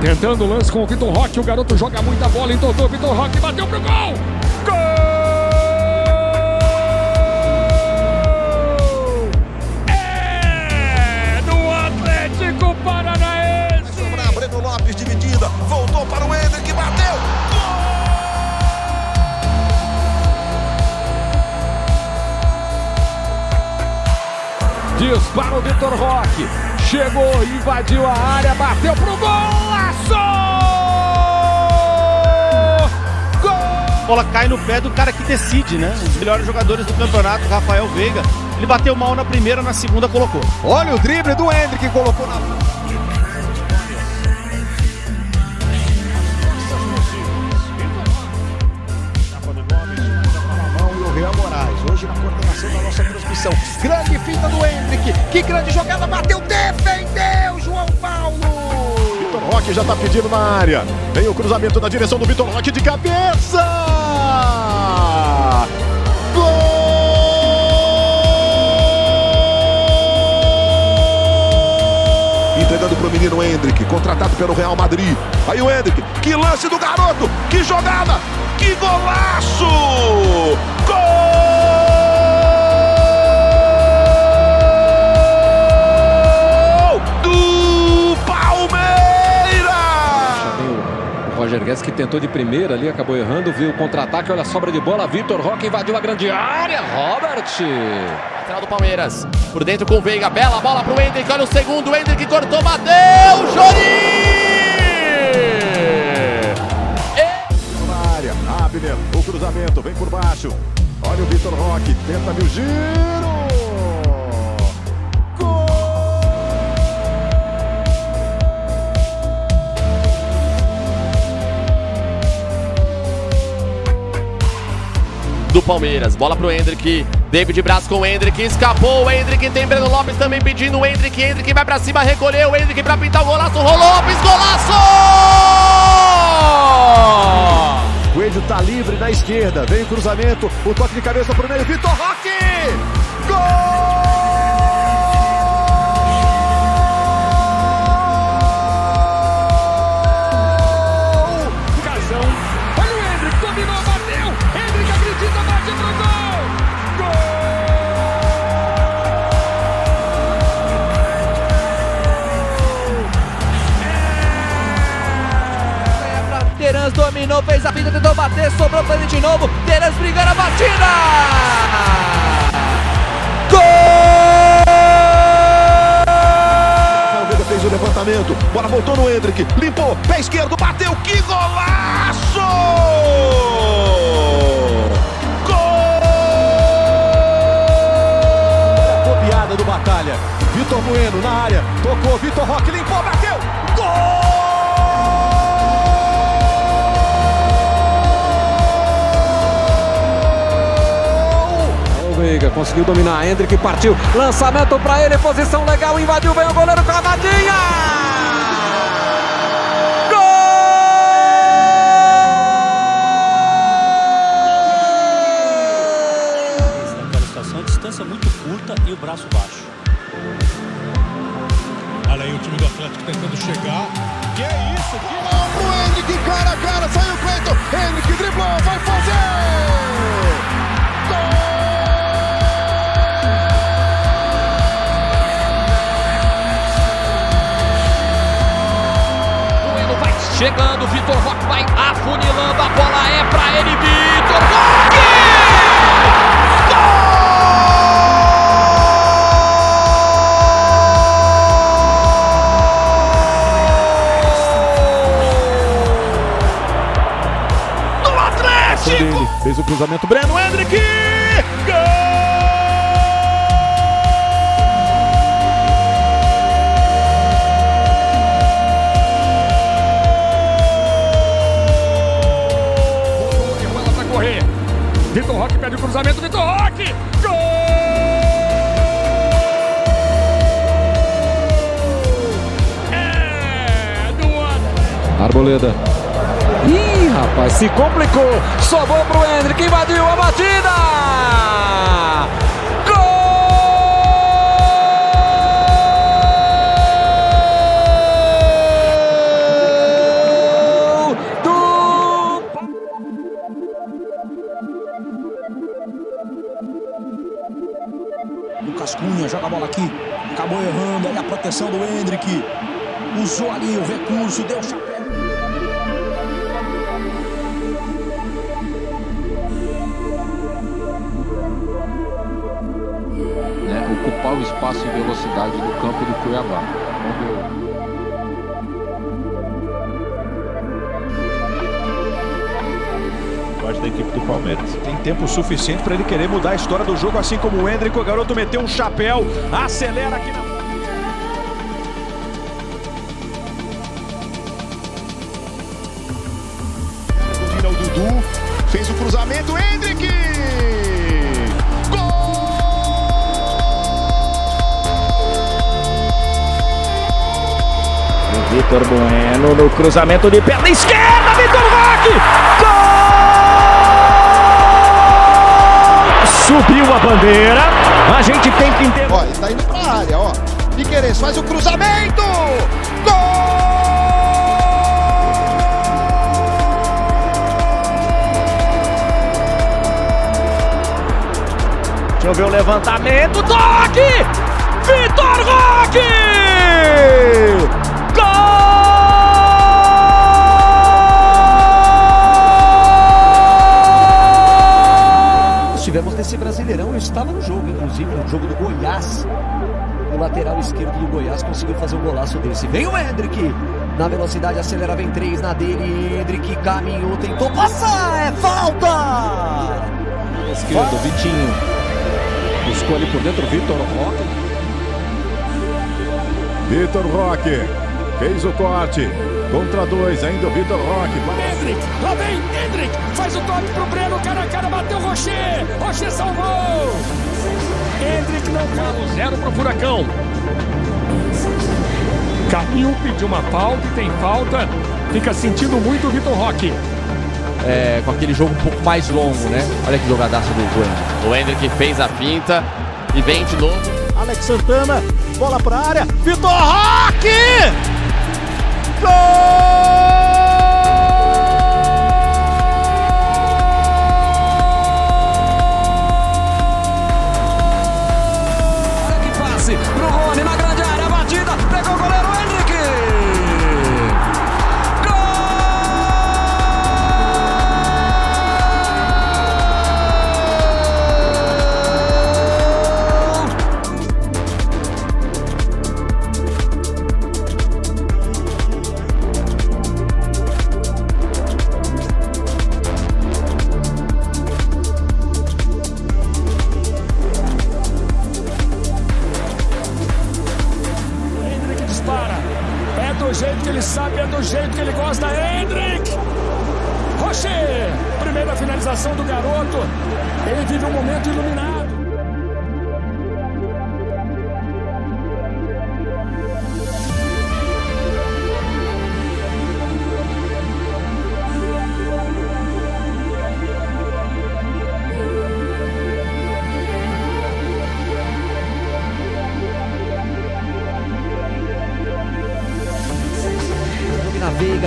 tentando o lance com o Vitor Roque. O garoto joga muita bola, entortou. Vitor Roque bateu pro gol. Gol! É do Atlético Paranaense. Sobrar, Breno Lopes dividida. Voltou para o Hendrick, bateu. Dispara o Vitor Roque. Chegou, invadiu a área, bateu pro golaço! Gol! A bola cai no pé do cara que decide, né? Os melhores jogadores do campeonato, Rafael Veiga. Ele bateu mal na primeira, na segunda colocou. Olha o drible do Hendrick, colocou na. Hoje na coordenação da nossa transmissão. Grande finta do Hendrick, que grande jogada, bateu, defendeu João Paulo. Vitor Roque já tá pedindo na área. Vem o cruzamento na direção do Vitor Roque de cabeça. Gol! Entregando pro menino Hendrick, contratado pelo Real Madrid. Aí o Hendrick, que lance do garoto, que jogada, que golaço! Que tentou de primeira ali, acabou errando, viu o contra-ataque, olha a sobra de bola, Vitor Roque invadiu a grande área, Robert! Lateral do Palmeiras. Por dentro com o Veiga. Bela bola pro Hendrick. Olha o segundo. O Hendrick cortou, bateu. Jorinho! na área. Abner, o cruzamento, vem por baixo. Olha o Vitor Roque, tenta o giro. Do Palmeiras. Bola pro Hendrick. David Braz com o Hendrick. Escapou. O Hendrick tem Breno Lopes também pedindo. O Hendrick. Hendrick vai pra cima. Recolheu. O Hendrick pra pintar o golaço. Rolou Lopes. Golaço! Coelho tá livre na esquerda, vem o cruzamento, o toque de cabeça pro meio, Vitor Roque! Gol! Dominou, fez a vida, tentou bater, sobrou pra ele de novo. Terans brigando a batida! O Veiga fez o levantamento, bola voltou no Hendrick, limpou, pé esquerdo, bateu, que golaço! Gol! Do Batalha, Vitor Bueno na área, tocou, Vitor Roque limpou, bateu, gol! Conseguiu dominar, Hendrick partiu, lançamento pra ele, posição legal, invadiu, vem o goleiro Cavadinha! Distância muito curta e o braço baixo. Olha aí o time do Atlético tentando chegar. Que é isso? Que Bola pro Henrique, cara a cara, saiu o Cleiton, Henrique driblou, vai fazer! Chegando. Vitor Roque vai afunilando. A bola é pra ele. Vitor Roque! Gol! Do Atlético! Fez o cruzamento, Breno, Hendrick! Vitor Roque pede o cruzamento, Vitor Roque! Gol! É do. Arboleda. Ih, rapaz, se complicou. Sobrou pro Hendrick, invadiu a batida! Joga a bola aqui. Acabou errando. Aí a proteção do Hendrick. Usou ali o recurso, deu chapéu. né, ocupar o espaço e velocidade do campo do Cuiabá. Quando da equipe do Palmeiras. Tem tempo suficiente para ele querer mudar a história do jogo, assim como o Hendrick. O garoto meteu um chapéu, acelera aqui na. Domina o Dudu. Fez o cruzamento. Hendrick! Vitor Bueno no cruzamento de perna esquerda, Vitor Roque! Gol! Subiu a bandeira, a gente tem que entender. Ó, ele tá indo pra área, ó. Piqueires faz o cruzamento! Deixa eu ver o levantamento, toque! Vitor Roque! Estivemos nesse Brasileirão, eu estava no jogo, inclusive, no jogo do Goiás. O lateral esquerdo do Goiás conseguiu fazer um golaço desse. Vem o Hendrick! Na velocidade, acelera, vem três na dele. Hendrick caminhou, tentou passar! É falta! Esquerdo, Vitinho. Buscou ali por dentro, Vitor Roque. Vitor Roque fez o corte. Contra dois, ainda o Vitor Roque. Hendrick, lá vem Hendrick, faz o toque pro Breno, cara a cara, bateu o Rocher, Rocher salvou! Hendrick não cala, zero pro Furacão. Caiu, pediu uma falta, tem falta, fica sentindo muito o Vitor Roque. É, com aquele jogo um pouco mais longo, né? Olha que jogadaço do Hendrick. O Hendrick fez a finta e vem de novo. Alex Santana, bola pra área. Vitor Roque! Olha dispara. É do jeito que ele sabe, é do jeito que ele gosta. Hendrick! Rocher! Primeira finalização do garoto. Ele vive um momento iluminado.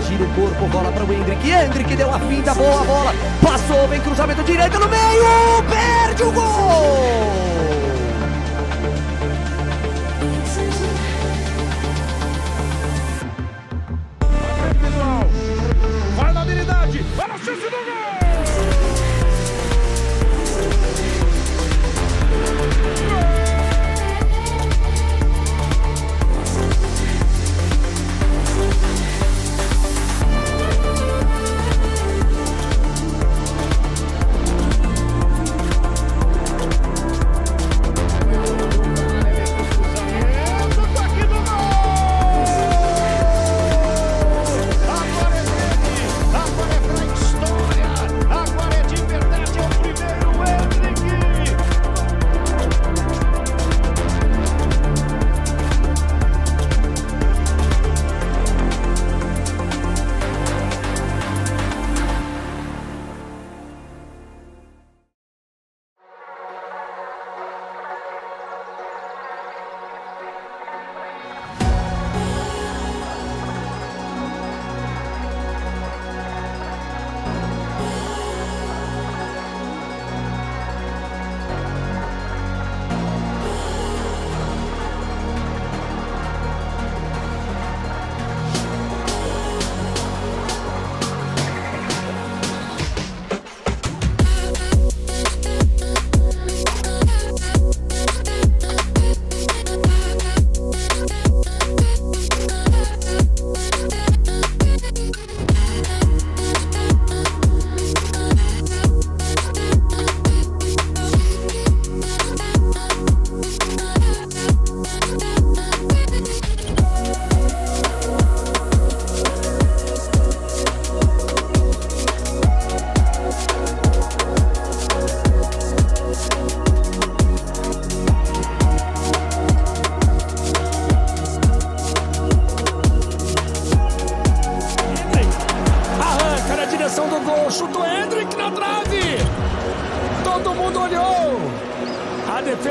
Gira o corpo, bola para o Hendrick. Hendrick deu a finta, boa bola. Passou, vem cruzamento direito no meio. Perde o gol!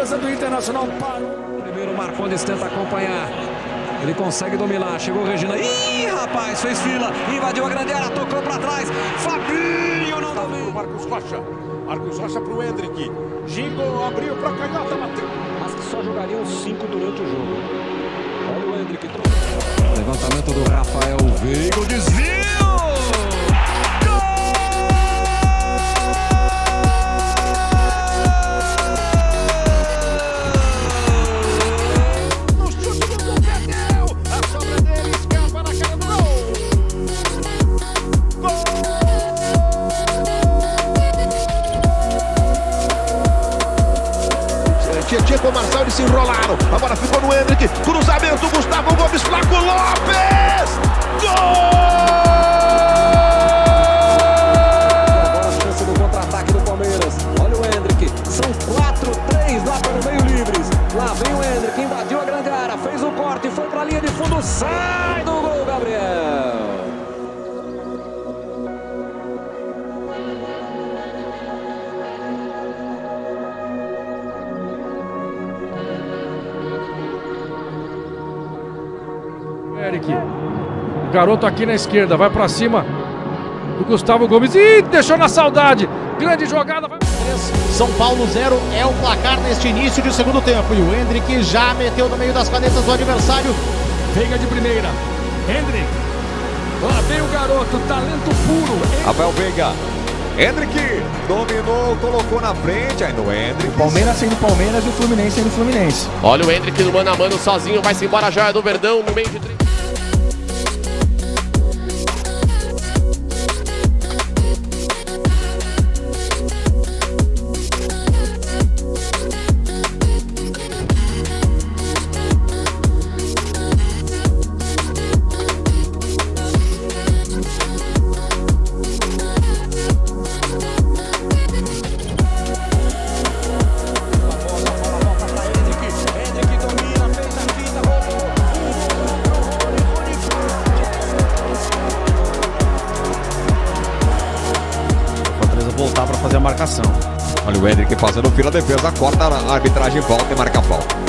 Defesa do Internacional parou. Primeiro o Marcondes tenta acompanhar. Ele consegue dominar. Chegou o Regina. Ih, rapaz, fez fila. Invadiu a grande área, tocou pra trás. Fabinho não domina. Marcos Rocha. Marcos Rocha pro Hendrick. Gingo abriu pra canhota, bateu. Mas que só jogariam cinco durante o jogo. Olha o Hendrick. Levantamento do Rafael Veiga. O desvio. Tietchan com o Marçal, eles se enrolaram. A bola ficou no Hendrick. Cruzamento, Gustavo Gomes, Flaco Lopes! Gol! aqui. O garoto aqui na esquerda, vai para cima do Gustavo Gomes. e deixou na saudade. Grande jogada. São Paulo 0 é o placar neste início de segundo tempo. E o Hendrick já meteu no meio das canetas do adversário. Veiga de primeira. Hendrick. Lá vem o garoto, talento puro. Rafael Veiga. Hendrick dominou, colocou na frente, aí no Hendrick. Palmeiras sendo Palmeiras e o Fluminense sendo Fluminense. Olha o Hendrick no mano a mano sozinho, vai-se embora já é do Verdão no meio de 30. Corta, a arbitragem volta e marca a falta.